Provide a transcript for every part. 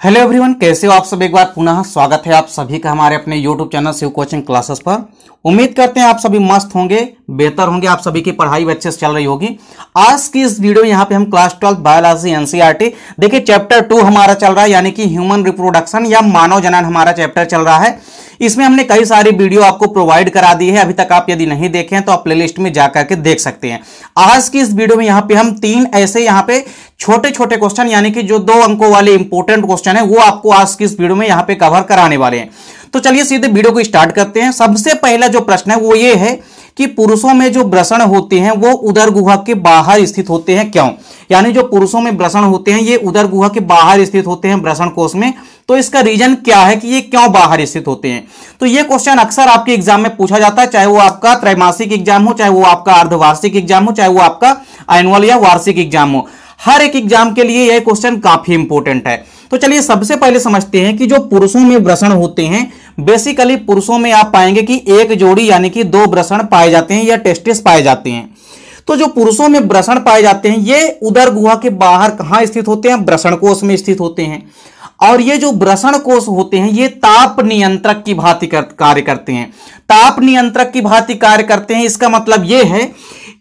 Hello everyone, कैसे हो आप सब? एक बार पुनः स्वागत है आप सभी का हमारे अपने YouTube channel Shiv coaching classes पर। उम्मीद करते हैं आप सभी मस्त होंगे, बेहतर होंगे, आप सभी की पढ़ाई भी अच्छे से चल रही होगी। आज की इस वीडियो में यहाँ पे हम क्लास ट्वेल्थ बायोलॉजी एनसीईआरटी देखिए चैप्टर टू हमारा चल रहा है, यानी कि ह्यूमन रिप्रोडक्शन या मानव जनन हमारा चैप्टर चल रहा है। इसमें हमने कई सारी वीडियो आपको प्रोवाइड करा दी है, अभी तक आप यदि नहीं देखे हैं तो आप प्लेलिस्ट में जाकर के देख सकते हैं। आज की इस वीडियो में यहाँ पे हम तीन ऐसे यहाँ पे छोटे छोटे क्वेश्चन यानी कि जो दो अंकों वाले इंपॉर्टेंट क्वेश्चन है, वो आपको आज की इस वीडियो में यहाँ पे कवर कराने वाले हैं। तो चलिए सीधे वीडियो को स्टार्ट करते हैं। सबसे पहला जो प्रश्न है वो ये है कि पुरुषों में जो ब्रषण होते हैं, वो उदर गुहा के बाहर स्थित होते हैं क्यों? यानी जो पुरुषों में ब्रषण होते हैं, ये उदर गुहा के बाहर स्थित होते हैं ब्रषण कोष में। तो इसका रीजन क्या है कि ये क्यों बाहर स्थित होते हैं? तो ये क्वेश्चन अक्सर आपके एग्ज़ाम में पूछा जाता है, चाहे वो आपका त्रैमासिक एग्ज़ाम हो, चाहे वो आपका अर्धवार्षिक एग्ज़ाम हो, चाहे वो आपका एनुअल या वार्षिक एग्ज़ाम हो। हर एक एग्ज़ाम के लिए यह क्वेश्चन काफ़ी इंपॉर्टेंट है। तो चलिए सबसे पहले समझते हैं कि जो पुरुषों में ब्रषण होते हैं बेसिकली पुरुषों में आप पाएँगे कि एक जोड़ी यानी कि दो ब्रषण पाए जाते हैं या टेस्टिस पाए जाते हैं। तो जो पुरुषों में ब्रषण पाए जाते हैं ये उदर गुहा के बाहर कहाँ स्थित होते हैं? ब्रषण कोष में स्थित होते हैं। और ये जो ब्रषण कोष होते हैं ये ताप नियंत्रक की भांति कर, कार्य करते हैं। ताप नियंत्रक की भांति कार्य करते हैं इसका मतलब ये है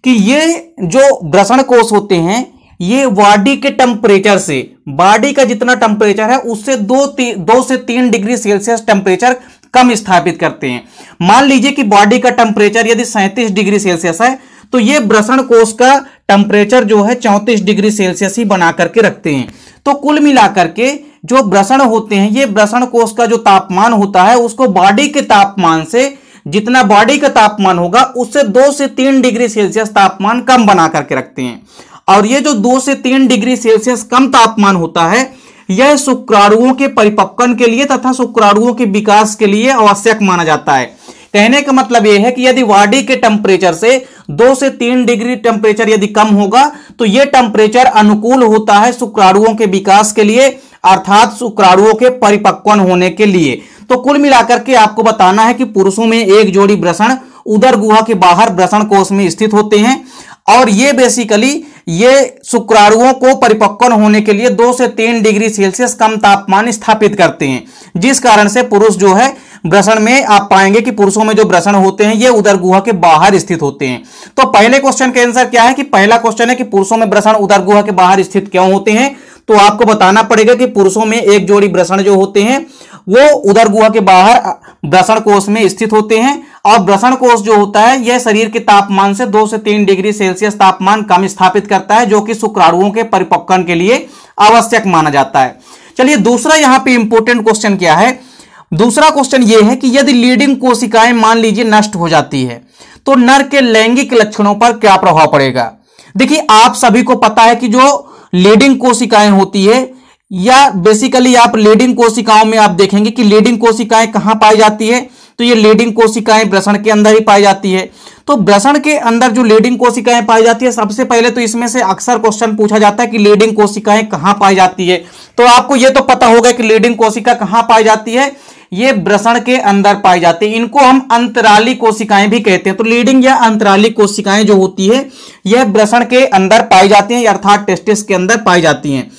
कि ये जो ब्रषण कोष होते हैं ये बॉडी के टेम्परेचर से बॉडी का जितना टेम्परेचर है, उससे दो दो से तीन डिग्री सेल्सियस टेम्परेचर कम स्थापित करते हैं। मान लीजिए कि बॉडी का टेम्परेचर यदि सैंतीस डिग्री सेल्सियस है तो ये ब्रषण कोष का टेम्परेचर जो है चौंतीस डिग्री सेल्सियस ही बना करके रखते हैं। तो कुल मिलाकर के जो ब्रषण होते हैं, ये ब्रषण कोष का जो तापमान होता है, उसको बॉडी के तापमान से, जितना बॉडी का तापमान होगा, उससे दो से तीन डिग्री सेल्सियस तापमान कम बना करके रखते हैं। और ये जो दो से तीन डिग्री सेल्सियस कम तापमान होता है, यह शुक्राणुओं के परिपक्वन के लिए तथा शुक्राणुओं के विकास के लिए आवश्यक माना जाता है। कहने का मतलब यह है कि यदि बॉडी के टेम्परेचर से दो से तीन डिग्री टेम्परेचर यदि कम होगा तो यह टेम्परेचर अनुकूल होता है शुक्राणुओं के विकास के लिए, अर्थात शुक्राणुओं के परिपक्वन होने के लिए। तो कुल मिलाकर के आपको बताना है कि पुरुषों में एक जोड़ी ब्रषण उदर गुहा के बाहर ब्रषण कोष में स्थित होते हैं। और ये बेसिकली ये शुक्राणुओं को परिपक्वन होने के लिए दो से तीन डिग्री सेल्सियस कम तापमान स्थापित करते हैं। जिस कारण से पुरुष जो है ब्रषण में आप पाएँगे कि पुरुषों में जो ब्रषण होते हैं, ये उदर गुहा के बाहर स्थित होते हैं। तो पहले क्वेश्चन का आंसर क्या है कि पहला क्वेश्चन है कि पुरुषों में ब्रषण उदर गुहा के बाहर स्थित क्यों होते हैं? तो आपको बताना पड़ेगा कि पुरुषों में एक जोड़ी ब्रषण जो होते हैं, वो उदर गुहा के बाहर ब्रषण कोष में स्थित होते हैं। और ब्रषण कोष जो होता है, यह शरीर के तापमान से दो से तीन डिग्री सेल्सियस तापमान कम स्थापित करता है, जो कि शुक्राणुओं के परिपक्वन के लिए आवश्यक माना जाता है। चलिए, दूसरा यहाँ पे इंपोर्टेंट क्वेश्चन क्या है? दूसरा क्वेश्चन यह है कि यदि लीडिंग कोशिकाएँ मान लीजिए नष्ट हो जाती है तो नर के लैंगिक लक्षणों पर क्या प्रभाव पड़ेगा? देखिए, आप सभी को पता है कि जो लीडिंग कोशिकाएँ होती है, या बेसिकली आप लीडिंग कोशिकाओं में आप देखेंगे कि लीडिंग कोशिकाएँ कहाँ पाई जाती है? तो ये लीडिंग कोशिकाएँ ब्रषण के अंदर ही पाई जाती है। तो ब्रषण के अंदर जो लीडिंग कोशिकाएँ पाई जाती है, सबसे पहले तो इसमें से अक्सर क्वेश्चन पूछा जाता है कि लीडिंग कोशिकाएँ कहाँ पाई जाती है। तो आपको यह तो पता होगा कि लीडिंग कोशिका कहाँ पाई जाती है। ये ब्रषण के अंदर पाई जाती है। इनको हम अंतराली कोशिकाएँ भी कहते हैं। तो लीडिंग या अंतराली कोशिकाएँ जो होती है, यह ब्रषण के अंदर पाई जाती हैं अर्थात टेस्टिस के अंदर पाई जाती हैं।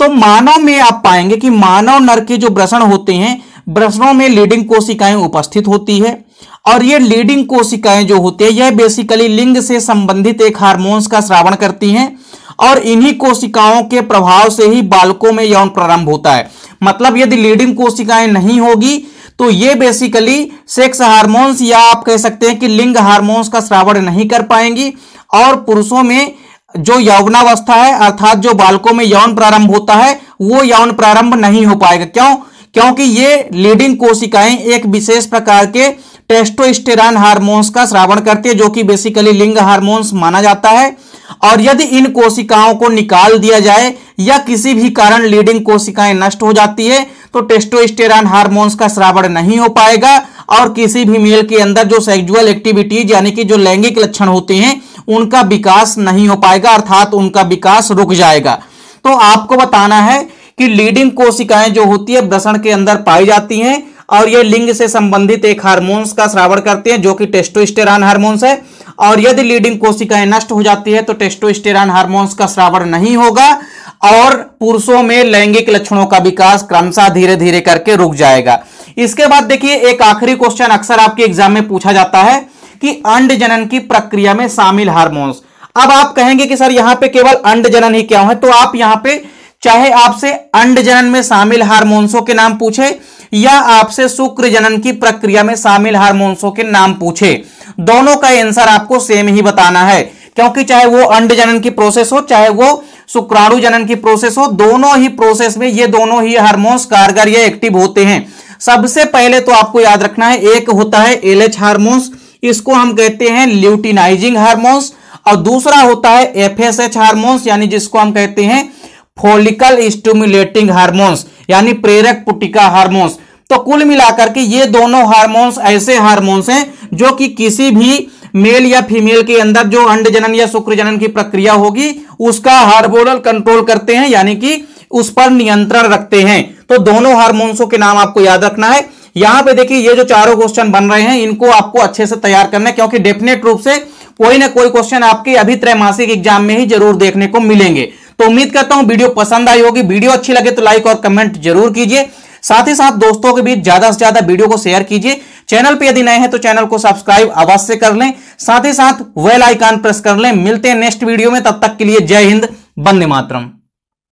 तो मानव में आप पाएँगे कि मानव नर के जो ब्रषण होते हैं ब्रषणों में लीडिंग कोशिकाएँ उपस्थित होती है। और ये लीडिंग कोशिकाएँ जो होती है, यह बेसिकली लिंग से संबंधित एक हार्मोन्स का श्रावण करती हैं। और इन्हीं कोशिकाओं के प्रभाव से ही बालकों में यौन प्रारंभ होता है। मतलब यदि लीडिंग कोशिकाएँ नहीं होगी तो ये बेसिकली सेक्स हार्मोन्स या आप कह सकते हैं कि लिंग हार्मोन्स का श्रावण नहीं कर पाएँगी। और पुरुषों में जो यौवनावस्था है, अर्थात जो बालकों में यौन प्रारंभ होता है, वो यौन प्रारंभ नहीं हो पाएगा। क्यों? क्योंकि ये लीडिंग कोशिकाएँ एक विशेष प्रकार के टेस्टोस्टेरॉन हार्मोन्स का श्रावण करती है, जो कि बेसिकली लिंग हार्मोन्स माना जाता है। और यदि इन कोशिकाओं को निकाल दिया जाए या किसी भी कारण लीडिंग कोशिकाएँ नष्ट हो जाती है तो टेस्टोस्टेरॉन हार्मोन्स का श्रावण नहीं हो पाएगा। और किसी भी मेल के अंदर जो सेक्सुअल एक्टिविटीज़ यानी कि जो लैंगिक लक्षण होते हैं, उनका विकास नहीं हो पाएगा, अर्थात उनका विकास रुक जाएगा। तो आपको बताना है कि लीडिंग कोशिकाएँ जो होती है ब्रषण के अंदर पाई जाती हैं और ये लिंग से संबंधित एक हार्मोन्स का श्रावण करते हैं, जो कि टेस्टोस्टेरॉन हार्मोन्स है। और यदि लीडिंग कोशिकाएँ नष्ट हो जाती है तो टेस्टोस्टेरॉन हार्मोन्स का श्रावण नहीं होगा और पुरुषों में लैंगिक लक्षणों का विकास क्रमशः धीरे धीरे करके रुक जाएगा। इसके बाद देखिए, एक आखिरी क्वेश्चन अक्सर आपके एग्ज़ाम में पूछा जाता है कि अंड जनन की प्रक्रिया में शामिल हार्मोन्स। अब आप कहेंगे कि सर, यहाँ पे केवल अंड जनन ही क्या है? तो आप यहाँ पे चाहे आपसे अंड जनन में शामिल हार्मोन्सों के नाम पूछे, या आपसे शुक्र जनन की प्रक्रिया में शामिल हार्मोन्सों के नाम पूछे। दोनों का आंसर आपको सेम ही बताना है, क्योंकि चाहे वो अंड जनन की प्रोसेस हो, चाहे वो शुक्राणु जनन की प्रोसेस हो, दोनों ही प्रोसेस में ये दोनों ही हार्मोन्स कारगर या एक्टिव होते हैं। सबसे पहले तो आपको याद रखना है, एक होता है एलएच हार्मोन्स, इसको हम कहते हैं ल्यूटिनाइजिंग हार्मोन्स, और दूसरा होता है एफएसएच हार्मोन्स, यानी जिसको हम कहते हैं फोलिकल स्टिमुलेटिंग हार्मोन्स यानी प्रेरक पुटिका हार्मोन्स तो कुल मिलाकर के ये दोनों हार्मोन्स ऐसे हार्मोन्स हैं जो कि किसी भी मेल या फीमेल के अंदर जो अंड जनन या शुक्र जनन की प्रक्रिया होगी, उसका हार्मोनल कंट्रोल करते हैं, यानी कि उस पर नियंत्रण रखते हैं। तो दोनों हार्मोन्सों के नाम आपको याद रखना है। यहाँ पे देखिए, ये जो चारों क्वेश्चन बन रहे हैं, इनको आपको अच्छे से तैयार करना है, क्योंकि डेफिनेट रूप से कोई ना कोई क्वेश्चन आपके अभी त्रैमासिक एग्ज़ाम में ही ज़रूर देखने को मिलेंगे। तो उम्मीद करता हूँ वीडियो पसंद आई होगी। वीडियो अच्छी लगे तो लाइक और कमेंट ज़रूर कीजिए। साथ ही साथ दोस्तों के बीच ज़्यादा से ज़्यादा वीडियो को शेयर कीजिए। चैनल पर यदि नए हैं तो चैनल को सब्सक्राइब अवश्य कर लें। साथ ही साथ वेल आइकन प्रेस कर लें। मिलते हैं नेक्स्ट वीडियो में। तब तक के लिए जय हिंद बंदे मातरम।